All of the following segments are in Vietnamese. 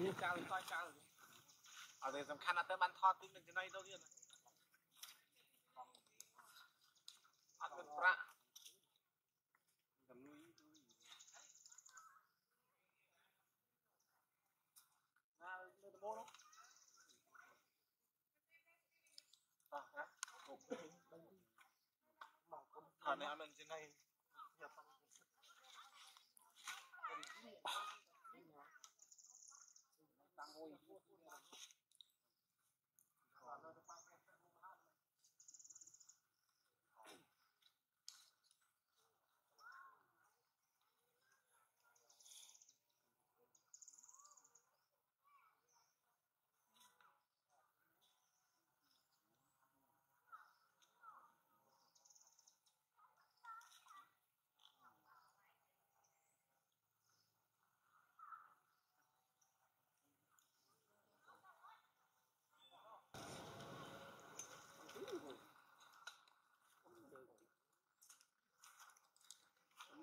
ទៀតចោលតចោលអត់ទេសំខាន់អត់ទៅបានថតទីនឹងចំណៃទៅទៀតអត់មានប្រាក់តម្លុយណាលើដំបូងនោះតោះណាគ្រប់មកគុំថតនេះអត់មានចំណៃ ওই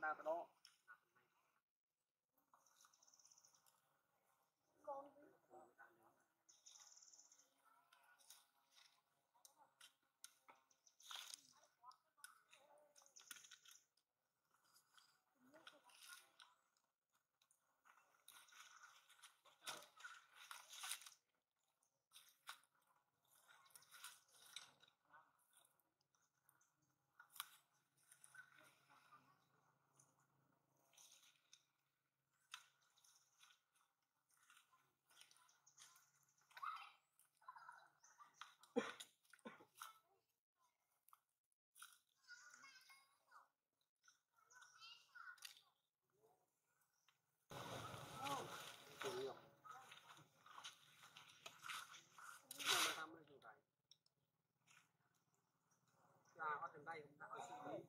உண்டாக்கணும் មួយ đa đó ở trên đây cũng đã ở xử lý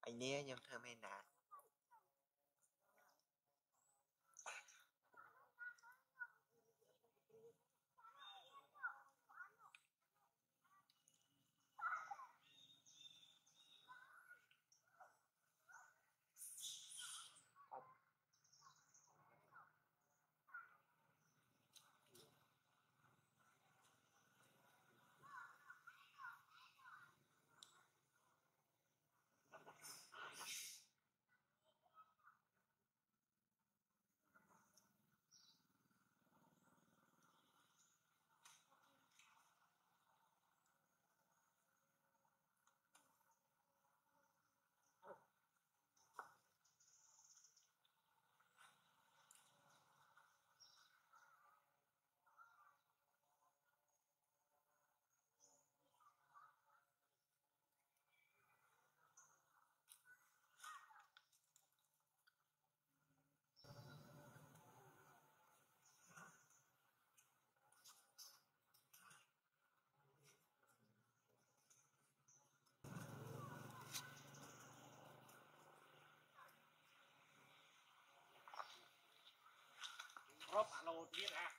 anh nia nhầm thơm hay nạt. một viên hạt